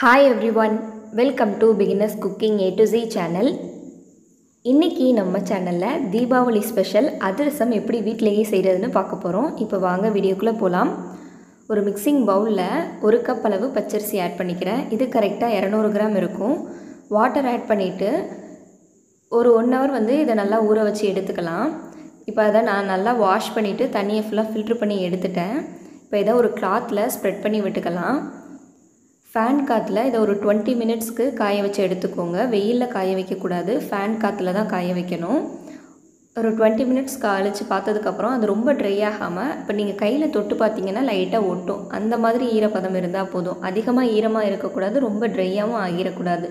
Hi everyone welcome to beginners cooking A to Z channel இன்றைக்கி நம்ம சேனலில் Deepavali special அதிரசம் எப்படி வீட்டிலேயே செய்கிறதுன்னு பார்க்க போகிறோம் இப்போ வாங்க வீடியோக்குள்ளே போகலாம் ஒரு மிக்சிங் பவுலில் ஒரு கப் அளவு பச்சரிசி ஆட் பண்ணிக்கிறேன். இது கரெக்டாக இரநூறு கிராம் இருக்கும். வாட்டர் ஆட் பண்ணிவிட்டு ஒரு ஒன் ஹவர் வந்து இதை நல்லா ஊற வச்சு எடுத்துக்கலாம். இப்போ அதை நான் நல்லா வாஷ் பண்ணிவிட்டு தண்ணியை ஃபுல்லாக ஃபில்ட்ரு பண்ணி எடுத்துட்டேன். இப்போ இதை ஒரு கிளாத்தில் ஸ்ப்ரெட் பண்ணி விட்டுக்கலாம். ஃபேன் காற்றுல இதை ஒரு டுவெண்ட்டி மினிட்ஸ்க்கு காய வச்சு எடுத்துக்கோங்க. வெயிலில் காய வைக்கக்கூடாது. ஃபேன் காற்றுல தான் காய வைக்கணும். ஒரு டுவெண்ட்டி மினிட்ஸ் காலிச்சு பார்த்ததுக்கப்புறம் அது ரொம்ப ட்ரை ஆகாமல் இப்போ நீங்கள் கையில் தொட்டு பார்த்தீங்கன்னா லைட்டாக ஒட்டும். அந்த மாதிரி ஈரப்பதம் இருந்தால் போதும். அதிகமாக ஈரமாக இருக்கக்கூடாது. ரொம்ப ட்ரையாகவும் ஆகிடக்கூடாது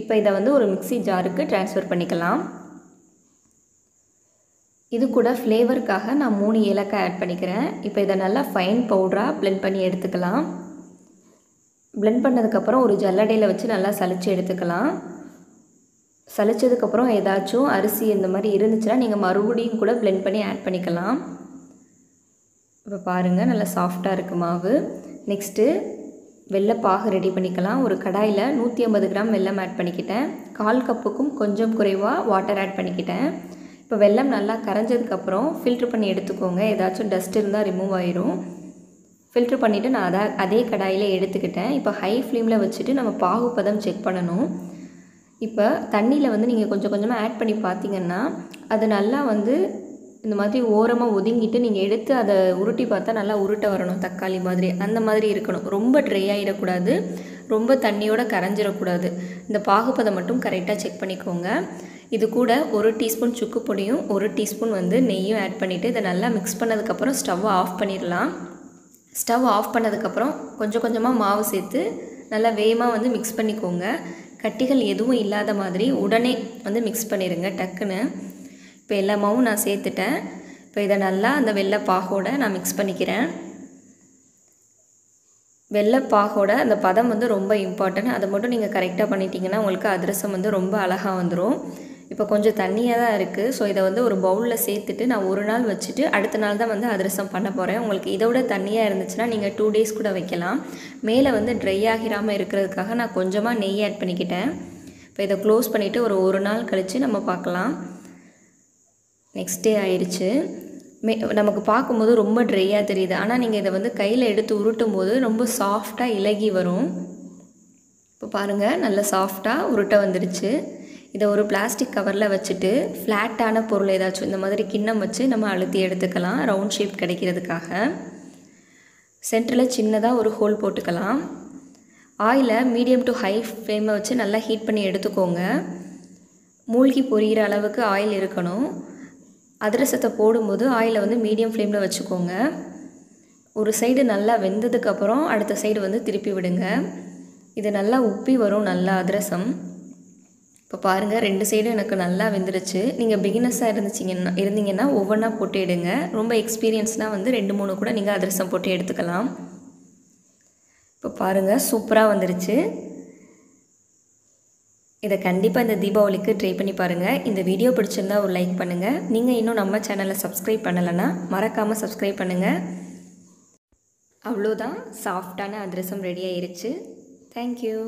இப்போ இதை வந்து ஒரு மிக்ஸி ஜாருக்கு ட்ரான்ஸ்ஃபர் பண்ணிக்கலாம். இது கூட ஃப்ளேவருக்காக நான் மூணு ஏலக்காய் ஆட் பண்ணிக்கிறேன். இப்போ இதை நல்லா ஃபைன் பவுடராக ப்ளெண்ட் பண்ணி எடுத்துக்கலாம். பிளெண்ட் பண்ணதுக்கப்புறம் ஒரு ஜல்லடையில் வச்சு நல்லா சளிச்சு எடுத்துக்கலாம். சலிச்சதுக்கப்புறம் ஏதாச்சும் அரிசி இந்த மாதிரி இருந்துச்சுன்னா நீங்கள் மறுபடியும் கூட பிளெண்ட் பண்ணி ஆட் பண்ணிக்கலாம். இப்போ பாருங்கள் நல்லா சாஃப்டாக இருக்குது மாவு. நெக்ஸ்ட்டு வெள்ளைப்பாகு ரெடி பண்ணிக்கலாம். ஒரு கடாயில் நூற்றி ஐம்பது கிராம் வெல்லம் ஆட் பண்ணிக்கிட்டேன். கால் கப்புக்கும் கொஞ்சம் குறைவாக வாட்டர் ஆட் பண்ணிக்கிட்டேன். இப்போ வெல்லம் நல்லா கரைஞ்சதுக்கப்புறம் ஃபில்ட்ரு பண்ணி எடுத்துக்கோங்க. ஏதாச்சும் டஸ்ட் இருந்தால் ரிமூவ் ஆயிரும். ஃபில்ட்ரு பண்ணிவிட்டு நான் அதை அதே கடாயில் எடுத்துக்கிட்டேன். இப்போ ஹை ஃப்ளேமில் வச்சுட்டு நம்ம பாகுப்பதம் செக் பண்ணணும். இப்போ தண்ணியில் வந்து நீங்கள் கொஞ்சம் கொஞ்சமாக ஆட் பண்ணி பார்த்தீங்கன்னா அது நல்லா வந்து இந்த மாதிரி ஓரமாக ஒதுங்கிட்டு நீங்கள் எடுத்து அதை உருட்டி பார்த்தா நல்லா உருட்ட வரணும். தக்காளி மாதிரி அந்த மாதிரி இருக்கணும். ரொம்ப ட்ரை ஆகிடக்கூடாது ரொம்ப தண்ணியோடு கரைஞ்சிடக்கூடாது. இந்த பாகுப்பதம் மட்டும் கரெக்டாக செக் பண்ணிக்கோங்க. இது கூட ஒரு டீஸ்பூன் சுக்கு பொடியும் ஒரு டீஸ்பூன் வந்து நெய்யும் ஆட் பண்ணிவிட்டு இதை நல்லா மிக்ஸ் பண்ணதுக்கப்புறம் ஸ்டவ்வை ஆஃப் பண்ணிடலாம். ஸ்டவ் ஆஃப் பண்ணதுக்கப்புறம் கொஞ்சம் கொஞ்சமாக மாவு சேர்த்து நல்லா வேகமாக வந்து மிக்ஸ் பண்ணிக்கோங்க. கட்டிகள் எதுவும் இல்லாத மாதிரி உடனே வந்து மிக்ஸ் பண்ணிடுங்க டக்குன்னு. இப்போ எல்லா மாவும் நான் சேர்த்துட்டேன். இப்போ இதை நல்லா அந்த வெள்ளை பாகோட நான் மிக்ஸ் பண்ணிக்கிறேன். வெள்ளைப்பாகோட அந்த பதம் வந்து ரொம்ப இம்பார்ட்டன்ட் அதை மட்டும் நீங்கள் கரெக்டாக பண்ணிட்டீங்கன்னா உங்களுக்கு அதிரசம் வந்து ரொம்ப அழகாக வந்துடும் இப்போ கொஞ்சம் தண்ணியாக தான் இருக்குது ஸோ இதை வந்து ஒரு பவுலில் சேர்த்துட்டு நான் ஒரு நாள் வச்சுட்டு அடுத்த நாள் தான் வந்து அதிரசம் பண்ண போகிறேன் உங்களுக்கு இதை விட தண்ணியாக இருந்துச்சுன்னா நீங்கள் டூ டேஸ் கூட வைக்கலாம். மேலே வந்து ட்ரை ஆகிராமல் இருக்கிறதுக்காக நான் கொஞ்சமாக நெய் ஆட் பண்ணிக்கிட்டேன். இப்போ இதை க்ளோஸ் பண்ணிவிட்டு ஒரு ஒரு நாள் கழித்து நம்ம பார்க்கலாம். நெக்ஸ்ட் டே ஆயிடுச்சு மே நமக்கு பார்க்கும்போது ரொம்ப ட்ரையாக தெரியுது. ஆனால் நீங்கள் இதை வந்து கையில் எடுத்து உருட்டும் போது ரொம்ப சாஃப்டாக இலகி வரும். இப்போ பாருங்கள் நல்லா சாஃப்டாக உருட்ட வந்துடுச்சு இதை ஒரு பிளாஸ்டிக் கவரில் வச்சுட்டு ஃப்ளாட்டான பொருள் ஏதாச்சும் இந்த மாதிரி கிண்ணம் வச்சு நம்ம அழுத்தி எடுத்துக்கலாம். ரவுண்ட் ஷேப் கிடைக்கிறதுக்காக. சென்டரில் சின்னதாக ஒரு ஹோல் போட்டுக்கலாம். ஆயிலை மீடியம் டு ஹை ஃப்ளேமை வச்சு நல்லா ஹீட் பண்ணி எடுத்துக்கோங்க. மூழ்கி பொரியிற அளவுக்கு ஆயில் இருக்கணும். அதிரசத்தை போடும்போது ஆயிலை வந்து மீடியம் ஃப்ளேமில் வச்சுக்கோங்க. ஒரு சைடு நல்லா வெந்ததுக்கப்புறம் அடுத்த சைடு வந்து திருப்பி விடுங்க. இது நல்லா உப்பி வரும் நல்லா அதிரசம். இப்போ பாருங்கள் ரெண்டு சைடும் எனக்கு நல்லா வெந்துருச்சு. நீங்கள் பிகினஸாக இருந்துச்சிங்கன்னா இருந்தீங்கன்னா ஒவ்வொன்றா போட்டு எடுங்க. ரொம்ப எக்ஸ்பீரியன்ஸ்னால் வந்து ரெண்டு மூணு கூட நீங்கள் அதிரசம் போட்டு எடுத்துக்கலாம். இப்போ பாருங்கள் சூப்பராக வந்துருச்சு. இதை கண்டிப்பாக இந்த தீபாவளிக்கு ட்ரை பண்ணி பாருங்கள் இந்த வீடியோ பிடிச்சிருந்தா ஒரு லைக் பண்ணுங்கள் நீங்கள் இன்னும் நம்ம சேனலை சப்ஸ்கிரைப் பண்ணலைன்னா மறக்காமல் சப்ஸ்கிரைப் பண்ணுங்கள் அவ்வளோதான். சாஃப்டான அதிரசம் ரெடி ஆயிடுச்சு தேங்க்யூ